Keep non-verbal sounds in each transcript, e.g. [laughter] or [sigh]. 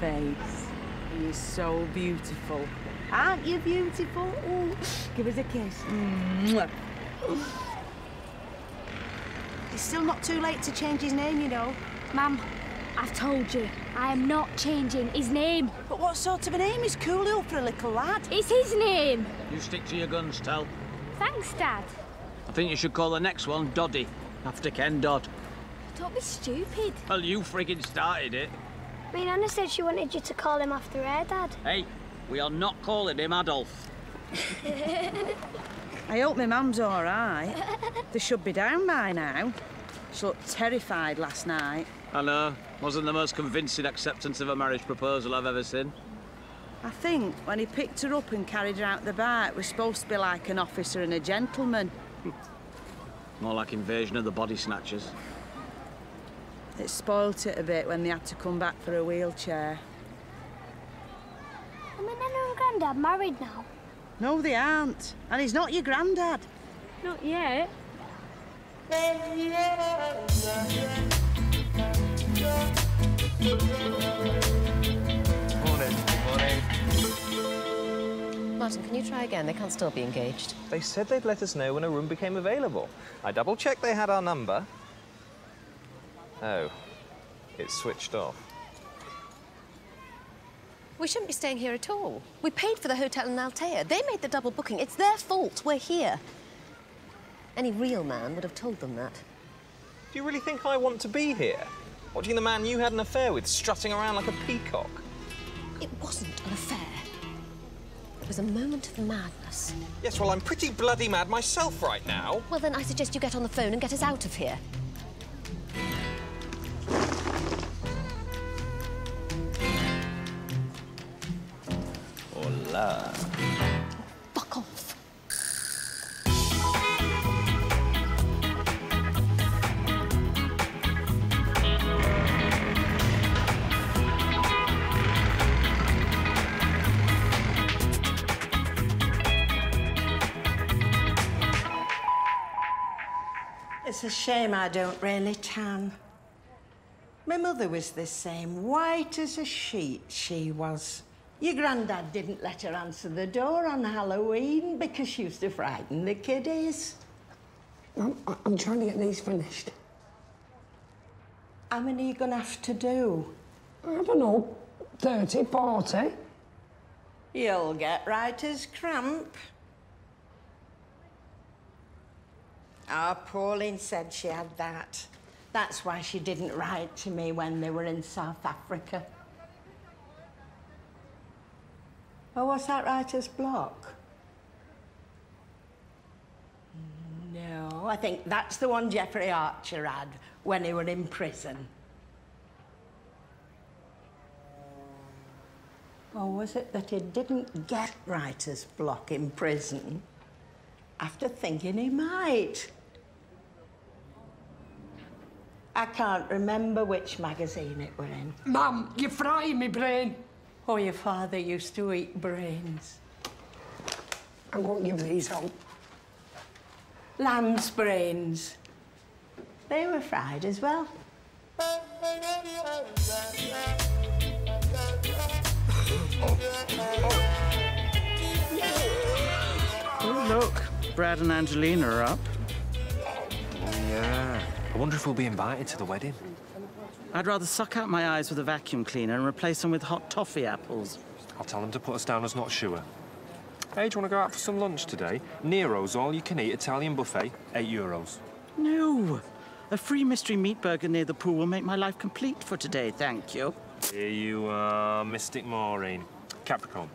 face. He is so beautiful. Aren't you beautiful? Ooh, give us a kiss. Mwah. It's still not too late to change his name, you know. Mum, I've told you, I am not changing his name. But what sort of a name is Coolio for a little lad? It's his name. You stick to your guns, Tal. Thanks, Dad. I think you should call the next one Doddy, after Ken Dodd. Don't be stupid. Well, you friggin' started it. Me and Anna said she wanted you to call him after her dad. Hey, we are not calling him Adolf. I hope my mum's all right. they should be down by now. She looked terrified last night. I know. Wasn't the most convincing acceptance of a marriage proposal I've ever seen. I think when he picked her up and carried her out the bar, it was supposed to be like an officer and a gentleman. [laughs] More like invasion of the body snatchers. It spoilt it a bit when they had to come back for a wheelchair. Are my Nana and Grandad married now? No, they aren't. And he's not your granddad. Not yet. Morning. Morning. Martin, can you try again? They can't still be engaged. They said they'd let us know when a room became available. I double-checked they had our number. Oh, it's switched off. We shouldn't be staying here at all. We paid for the hotel in Altea. They made the double booking. It's their fault we're here. Any real man would have told them that. Do you really think I want to be here? Watching the man you had an affair with strutting around like a peacock? It wasn't an affair. It was a moment of madness. Yes, well, I'm pretty bloody mad myself right now. Well, then I suggest you get on the phone and get us out of here. It's a shame I don't really tan. My mother was the same, white as a sheet she was. Your granddad didn't let her answer the door on Halloween because she used to frighten the kiddies. I'm, I'm trying to get these finished. How many are you going to have to do? I don't know, 30, 40. You'll get writer's cramp. Ah, Pauline said she had that. That's why she didn't write to me when they were in South Africa. Oh, what's that writer's block? No, I think that's the one Jeffrey Archer had when he were in prison. Or was it that he didn't get writer's block in prison after thinking he might? I can't remember which magazine it were in. Mum, you're frying me brain. Oh, your father used to eat brains. I'm going to give these out. Lamb's brains. They were fried as well. Oh, look. Brad and Angelina are up. Oh, yeah. I wonder if we'll be invited to the wedding. I'd rather suck out my eyes with a vacuum cleaner and replace them with hot toffee apples. I'll tell them to put us down as not sure. Hey, do you want to go out for some lunch today? Nero's all-you-can-eat Italian buffet, eight euros. No. A free mystery meat burger near the pool will make my life complete for today, thank you. Here you are, Mystic Maureen. Capricorn,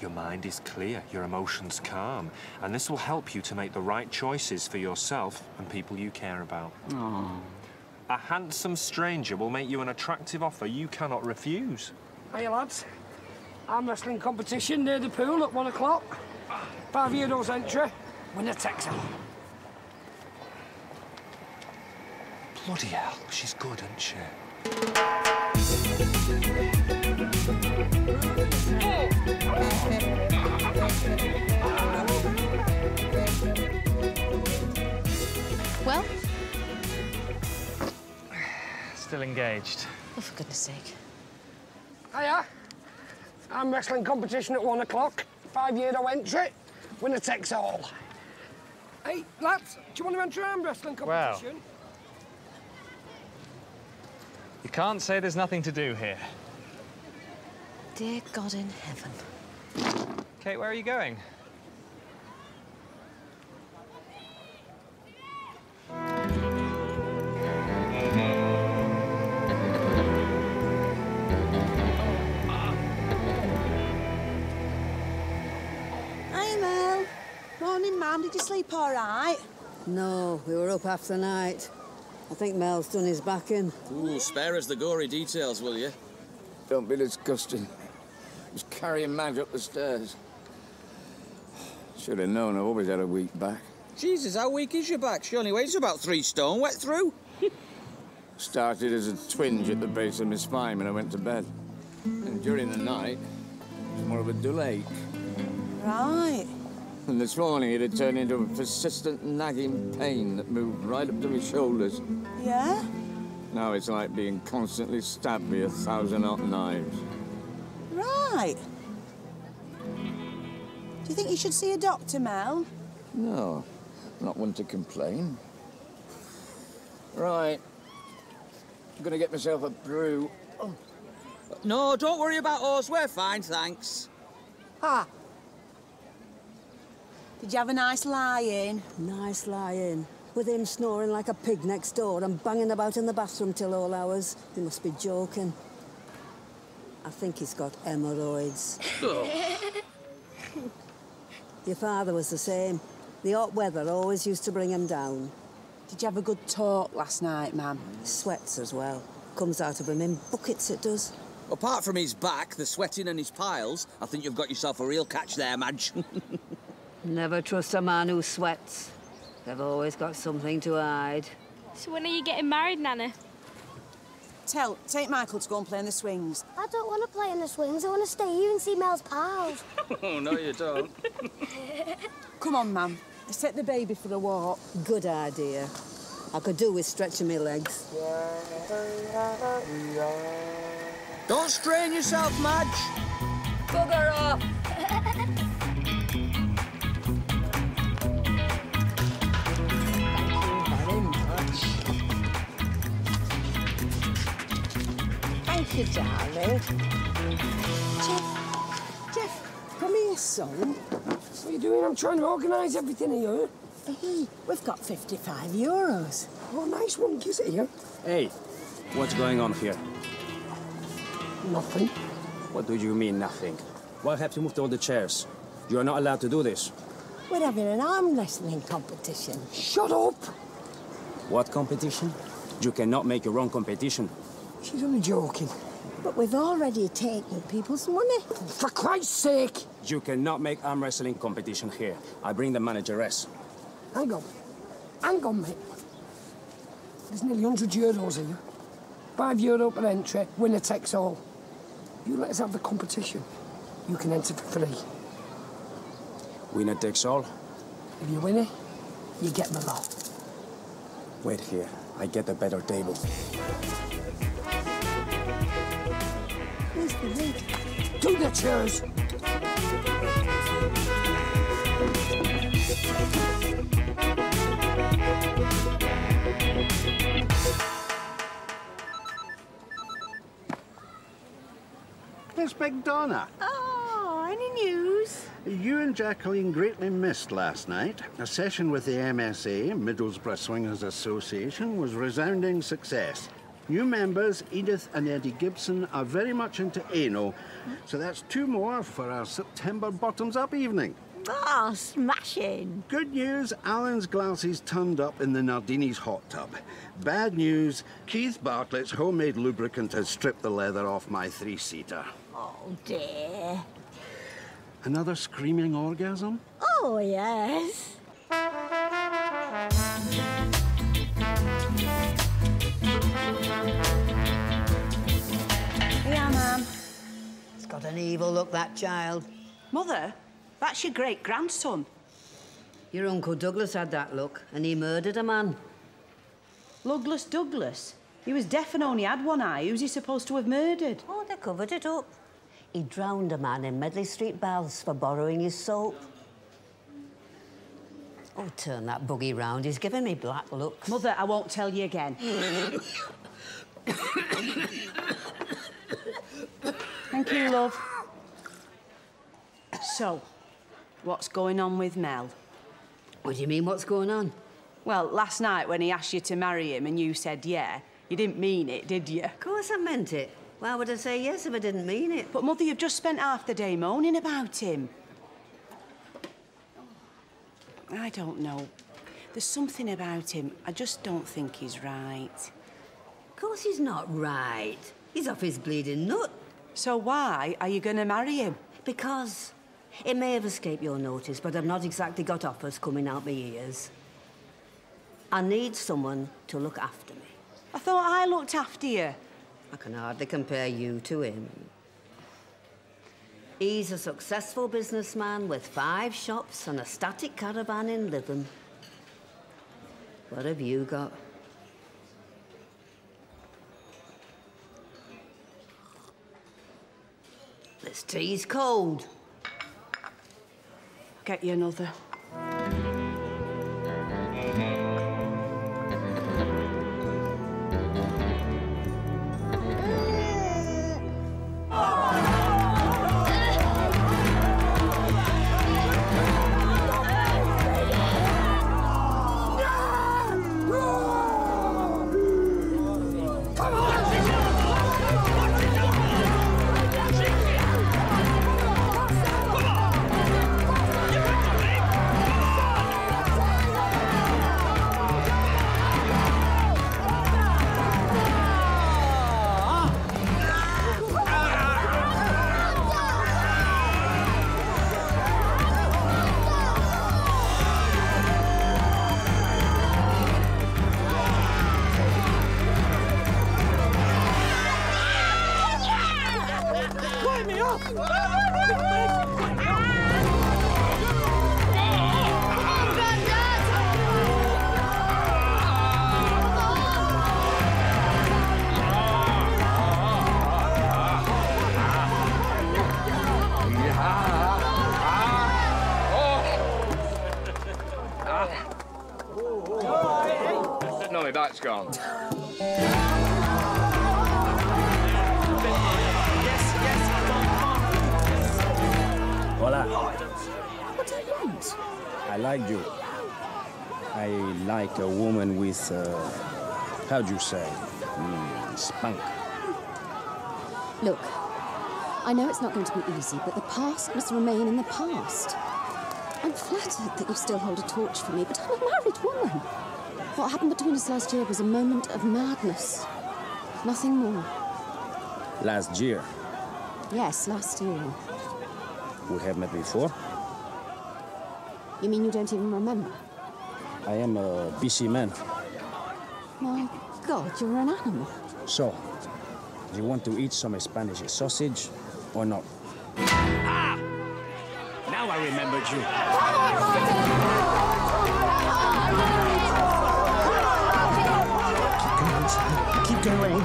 your mind is clear, your emotions calm, and this will help you to make the right choices for yourself and people you care about. Oh. A handsome stranger will make you an attractive offer you cannot refuse. Hey, lads. Arm wrestling competition near the pool at one o'clock. Five euros entry. Winner takes all. Bloody hell, she's good, isn't she? Still engaged. Oh, for goodness sake. Hiya. I'm wrestling competition at one o'clock. Five euro entry. Winner takes all. Hey, lads, do you want to enter arm wrestling competition? Well. competition? You can't say there's nothing to do here. Dear God in heaven. Kate, where are you going? Morning, Did you sleep all right? No, we were up half the night. I think Mel's done his back in. Ooh, spare us the gory details, will you? Don't be disgusting. Just carrying Madge up the stairs. Should have known. I've always had a weak back. Jesus, how weak is your back? She only weighs about three stone, wet through. [laughs] Started as a twinge at the base of my spine when I went to bed. And during the night, it was more of a dull ache. Right. And this morning it had turned into a persistent nagging pain that moved right up to my shoulders. Yeah? Now it's like being constantly stabbed with a thousand hot knives. Right. Do you think you should see a doctor, Mel? No, not one to complain. Right. I'm gonna get myself a brew. No, don't worry about us. We're fine, thanks. Ah. Did you have a nice lie-in? Nice lie-in. With him snoring like a pig next door and banging about in the bathroom till all hours. He must be joking. I think he's got hemorrhoids. [laughs] Your father was the same. The hot weather always used to bring him down. Did you have a good talk last night, Mum? Sweats as well. Comes out of him in buckets, it does. Apart from his back, the sweating and his piles, I think you've got yourself a real catch there, Madge. [laughs] Never trust a man who sweats. They've always got something to hide. So when are you getting married, Nana? Tell, take Michael to go and play in the swings. I don't want to play in the swings. I want to stay here and see Mel's pals. [laughs] oh, no, you don't. [laughs] Come on, Mum. Let's take the baby for a walk. Good idea. I could do with stretching my legs. Don't strain yourself, Madge. Bugger off! You, darling. Jeff, Jeff, come here, son. What are you doing? I'm trying to organise everything here. Hey, we've got 55 euros. Oh, nice one, kiss it here. Hey, what's going on here? Nothing. What do you mean, nothing? Why have you moved all the chairs? You are not allowed to do this. We're having an arm wrestling competition. Shut up! What competition? You cannot make your own competition. She's only joking. But we've already taken people's money. For Christ's sake! You cannot make arm wrestling competition here. I bring the manageress. Hang on. Hang on, mate. There's nearly 100 euros here. Five euro per entry, winner takes all. You let us have the competition. You can enter for free. Winner takes all. If you win it, you get the lot. Wait here. I get a better table. To the chairs! Miss McDonough, Oh, any news? you and Jacqueline greatly missed last night. A session with the MSA, Middlesbrough Swingers Association, was resounding success. New members, Edith and Eddie Gibson, are very much into anal, so that's two more for our September bottoms up evening. Oh, smashing. Good news, Alan's glasses turned up in the Nardini's hot tub. Bad news, Keith Bartlett's homemade lubricant has stripped the leather off my three-seater. Oh, dear. Another screaming orgasm? Oh, yes. It's an evil look, that child. Mother, that's your great-grandson. Your Uncle Douglas had that look, and he murdered a man. Lugless Douglas. He was deaf and only had one eye. Who's he supposed to have murdered? Oh, they covered it up. He drowned a man in Medley Street Baths for borrowing his soap. Oh, turn that buggy round. He's giving me black looks. Mother, I won't tell you again. Thank you, love. So, what's going on with Mel? What do you mean, what's going on? Well, last night when he asked you to marry him and you said yeah, you didn't mean it, did you? Of course I meant it. Why would I say yes if I didn't mean it? But, Mother, you've just spent half the day moaning about him. I don't know. There's something about him. I just don't think he's right. Of course he's not right. He's off his bleeding nut. So why are you going to marry him? Because it may have escaped your notice, but I've not exactly got offers coming out my ears. I need someone to look after me. I thought I looked after you. I can hardly compare you to him. He's a successful businessman with five shops and a static caravan in Lytham. What have you got? This tea's cold. Get you another. No, my back's gone. Hola. What do you want? I like you. I like a woman with, uh, how do you say, mm, spunk. Look, I know it's not going to be easy, but the past must remain in the past. I'm flattered that you still hold a torch for me, but I'm a married woman. What happened between us last year was a moment of madness. Nothing more. Last year, Yes, last year. we have met before. You mean you don't even remember? I am a busy man. My God, you're an animal. So, do you want to eat some Spanish sausage or not? Ah! Now I remembered you. Keep going.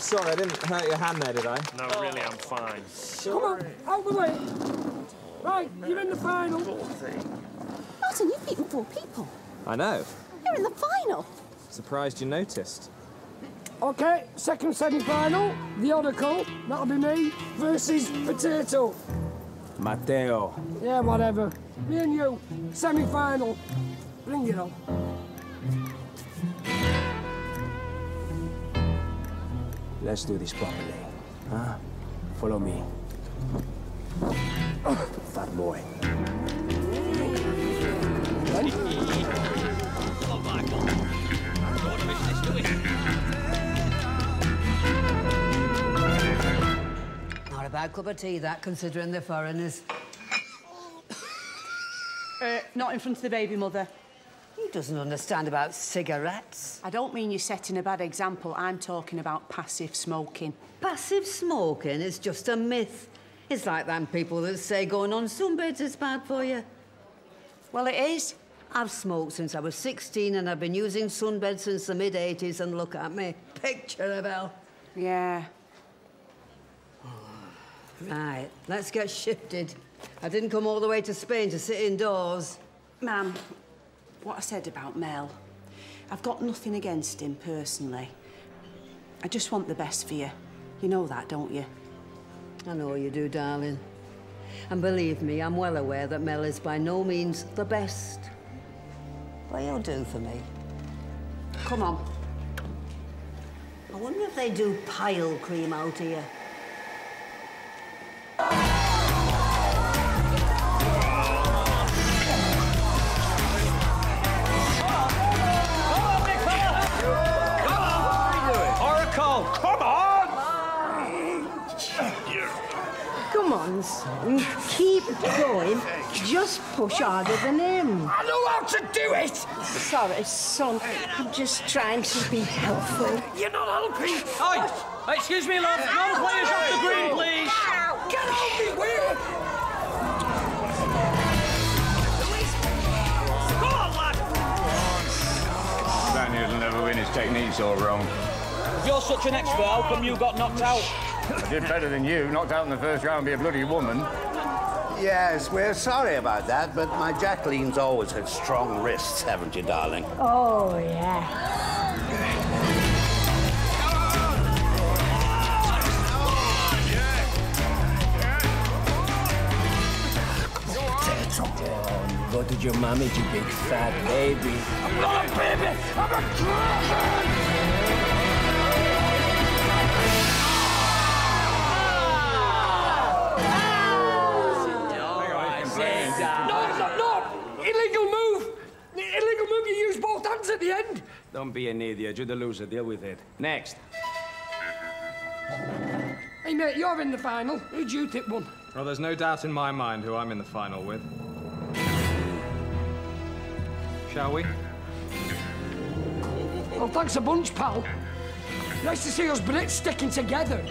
Sorry, I didn't hurt your hand there, did I? No, really, I'm fine. Come on, out the way. Right, you're in the final. Martin, you've beaten four people. I know. You're in the final. Surprised you noticed. Okay, second semi-final. The Oracle, that'll be me, versus Potato. Mateo. Yeah, whatever. Me and you, semi-final. Bring it on. Let's do this properly. Huh? Follow me. Fat boy. Bad cup of tea, that, considering they're foreigners. [coughs] Uh, not in front of the baby, Mother. He doesn't understand about cigarettes. I don't mean you're setting a bad example. I'm talking about passive smoking. Passive smoking is just a myth. It's like them people that say going on sunbeds is bad for you. Well, it is. I've smoked since I was 16 and I've been using sunbeds since the mid-80s and look at me. Picture of hell. Yeah. Right, let's get shifted. I didn't come all the way to Spain to sit indoors. Ma'am, what I said about Mel, I've got nothing against him personally. I just want the best for you. You know that, don't you? I know you do, darling. And believe me, I'm well aware that Mel is by no means the best. But you'll do for me. Come on. I wonder if they do pile cream out here. Come on. Keep going. Just push harder than him. I know how to do it! Sorry, son. I'm just trying to be helpful. You're not helping! Oi! Excuse me, love. No players off the green, please. Get off me, Will! Spaniard will never win his technique's all wrong. If you're such an expert, how come you got knocked out? I did better than you. Knocked out in the first round be a bloody woman. Yes, we're sorry about that, but my Jacqueline's always had strong wrists, haven't you, darling? Oh, yeah. Go to your mommy, you big fat baby. I'm not a baby! I'm a dragon! Don't be an idiot. You're the loser. Deal with it. Next. [laughs] Hey, mate, you're in the final. Who'd you tip one? Well, there's no doubt in my mind who I'm in the final with. Shall we? Well, thanks a bunch, pal. Nice to see us Brits sticking together.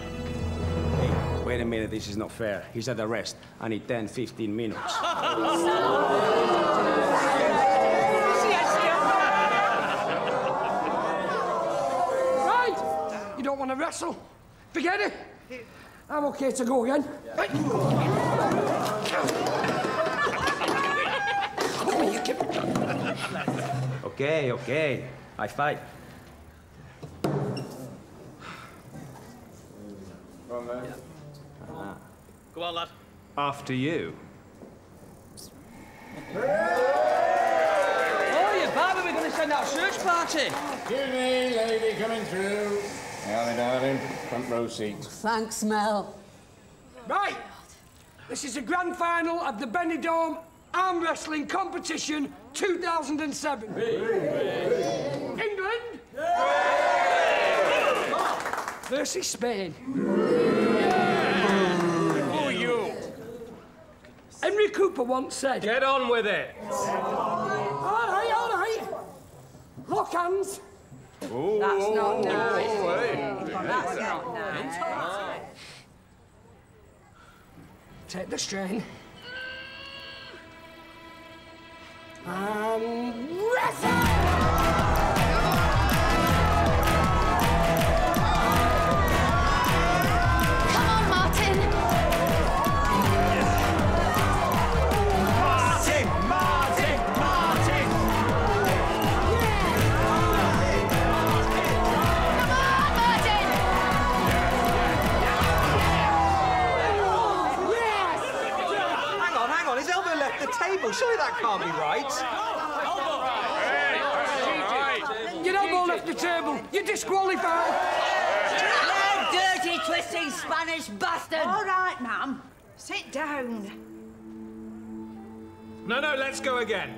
Wait a minute. This is not fair. He's at the rest. I need 10, 15 minutes. [laughs] don't want to wrestle? Forget it. I'm okay to go again. Right. Come here, you kid. Okay, okay. I fight. Go on, lad. After you. Oh, you Barbara, we're going to send out a search party. Excuse me, lady coming through. Darling, darling, front row seat. Thanks, Mel. Right. This is the grand final of the Benidorm Arm Wrestling Competition 2007. England versus Spain. Who are you? Henry Cooper once said. Get on with it. All right, all right. Lock hands. Ooh, That's not nice. ooh, hey. That's not nice. Take the strain. And wrestle! Twisting Spanish bastard! All right, ma'am. Sit down. No, no, let's go again.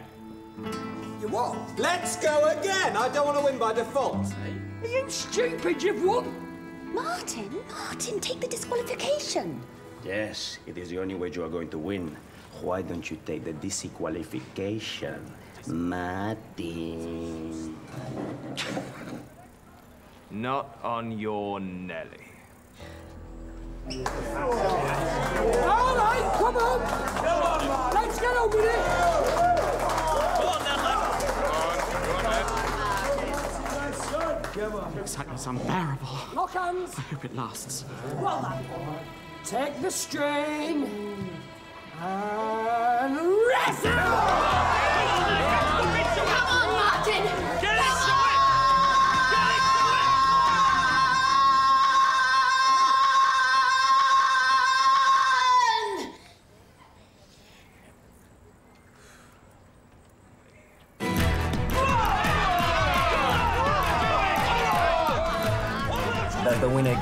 You what? Let's go again. I don't want to win by default. Are you stupid? You've won. Martin, Martin, take the disqualification. Yes, it is the only way you are going to win. Why don't you take the disqualification? Martin. Not on your Nelly. All right, come on. Come on, Let's get on with it. Excitement's unbearable. Lock hands. I hope it lasts. Well then, take the strain and wrestle!